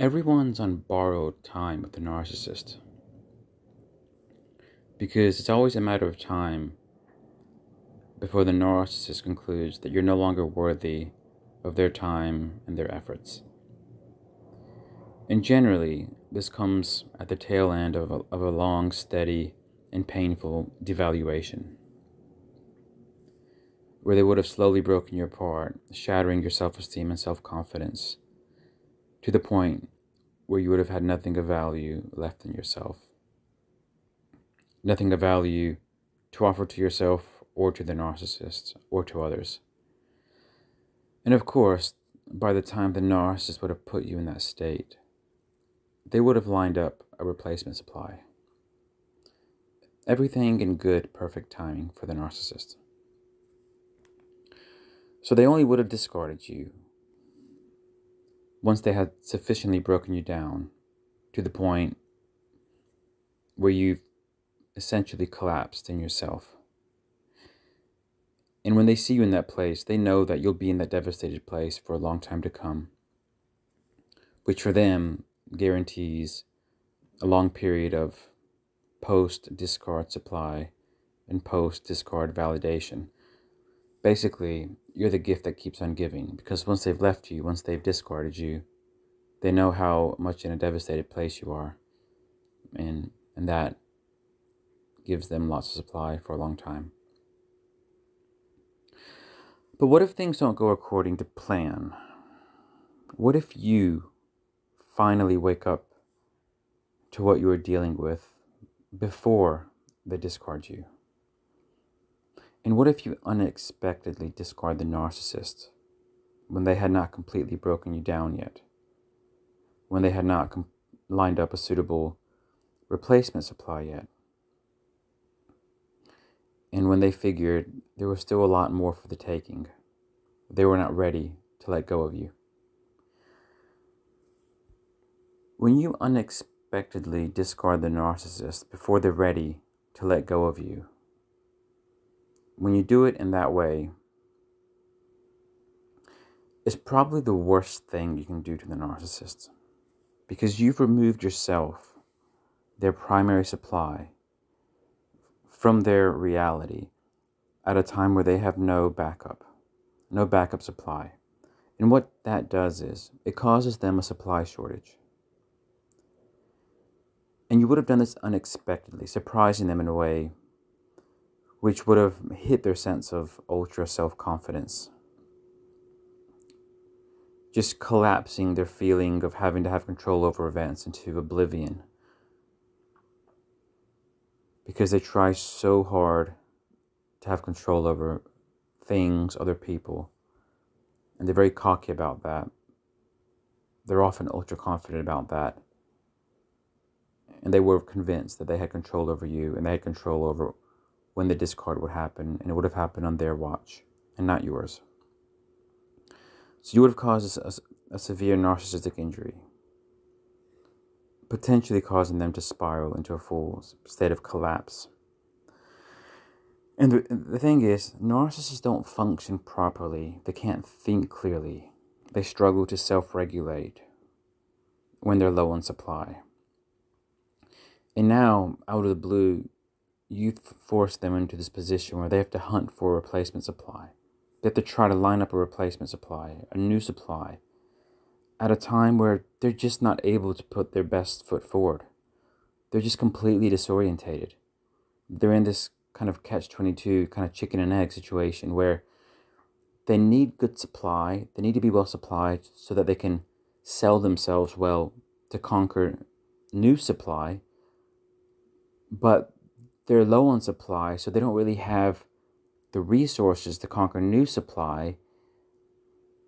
Everyone's on borrowed time with the narcissist because it's always a matter of time before the narcissist concludes that you're no longer worthy of their time and their efforts. And generally, this comes at the tail end of a, of a long, steady, and painful devaluation, where they would have slowly broken you apart, shattering your self esteem and self confidence to the point where you would have had nothing of value left in yourself. Nothing of value to offer to yourself or to the narcissist or to others. And of course, by the time the narcissist would have put you in that state, they would have lined up a replacement supply. Everything in good, perfect timing for the narcissist. So they only would have discarded you once they had sufficiently broken you down to the point where you've essentially collapsed in yourself. And when they see you in that place, they know that you'll be in that devastated place for a long time to come, which for them guarantees a long period of post discard supply and post discard validation. Basically, you're the gift that keeps on giving because once they've left you, once they've discarded you, they know how much in a devastated place you are. And and that gives them lots of supply for a long time. But what if things don't go according to plan? What if you finally wake up to what you were dealing with before they discard you? And what if you unexpectedly discard the narcissist when they had not completely broken you down yet? When they had not lined up a suitable replacement supply yet? And when they figured there was still a lot more for the taking, they were not ready to let go of you. When you unexpectedly discard the narcissist before they're ready to let go of you, when you do it in that way, it's probably the worst thing you can do to the narcissist because you've removed yourself, their primary supply, from their reality at a time where they have no backup, no backup supply. And what that does is it causes them a supply shortage. And you would have done this unexpectedly, surprising them in a way which would have hit their sense of ultra self confidence. Just collapsing their feeling of having to have control over events into oblivion because they try so hard to have control over things, other people, and they're very cocky about that. They're often ultra confident about that. And they were convinced that they had control over you and they had control over when the discard would happen, and it would have happened on their watch and not yours. So you would have caused a, a severe narcissistic injury potentially causing them to spiral into a full state of collapse. And the, the thing is, narcissists don't function properly. They can't think clearly. They struggle to self regulate when they're low on supply. And now, out of the blue, you've forced them into this position where they have to hunt for a replacement supply. They have to try to line up a replacement supply, a new supply, at a time where they're just not able to put their best foot forward. They're just completely disorientated. They're in this kind of catch 22, kind of chicken and egg situation where they need good supply, they need to be well supplied so that they can sell themselves well to conquer new supply, but they're low on supply, so they don't really have the resources to conquer new supply,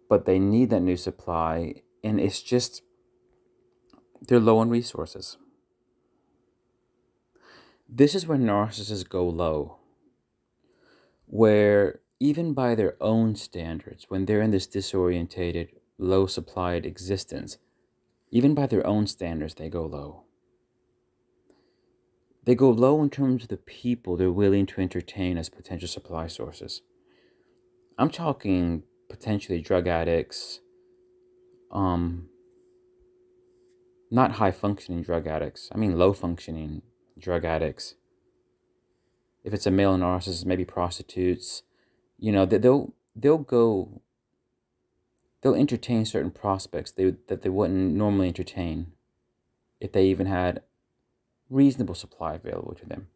but they need that new supply and it's just they're low on resources. This is where narcissists go low, where even by their own standards, when they're in this disorientated, low supplied existence, even by their own standards, they go low. They go low in terms of the people they're willing to entertain as potential supply sources. I'm talking potentially drug addicts, um, not high functioning drug addicts, I mean low functioning drug addicts. If it's a male narcissist, maybe prostitutes, you know, they'll they'll go they'll entertain certain prospects they, that they wouldn't normally entertain if they even had reasonable supply available to them.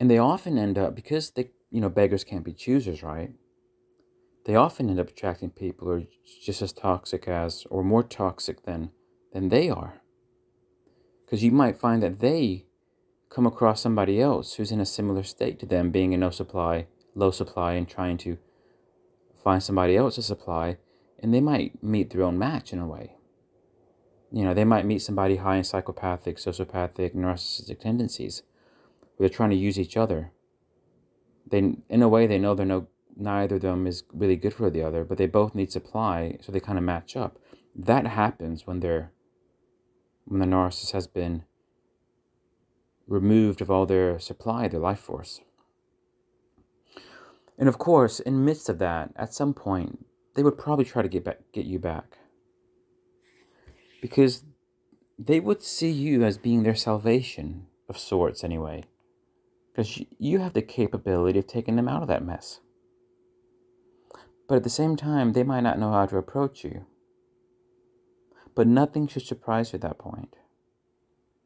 And they often end up because they you know beggars can't be choosers, right? They often end up attracting people who are just as toxic as or more toxic than than they are. Because you might find that they come across somebody else who's in a similar state to them, being in no supply, low supply, and trying to find somebody else to supply, and they might meet their own match in a way. You know, they might meet somebody high in psychopathic, sociopathic, narcissistic tendencies. Where they're trying to use each other. They, in a way, they know they're no, neither of them is really good for the other, but they both need supply, so they kind of match up. That happens when they're, when the narcissist has been removed of all their supply, their life force. And of course, in midst of that, at some point, they would probably try to get back, get you back. Because they would see you as being their salvation of sorts anyway. Because you have the capability of taking them out of that mess. But at the same time, they might not know how to approach you. But nothing should surprise you at that point.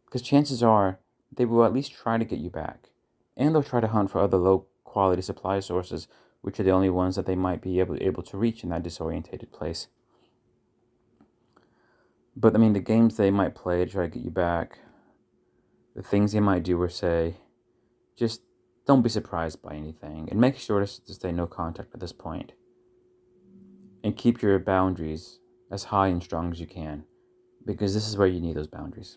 Because chances are they will at least try to get you back. And they'll try to hunt for other low quality supply sources, which are the only ones that they might be able, able to reach in that disorientated place. But I mean, the games they might play to try to get you back, the things they might do or say, just don't be surprised by anything and make sure to stay no contact at this point. And keep your boundaries as high and strong as you can because this is where you need those boundaries.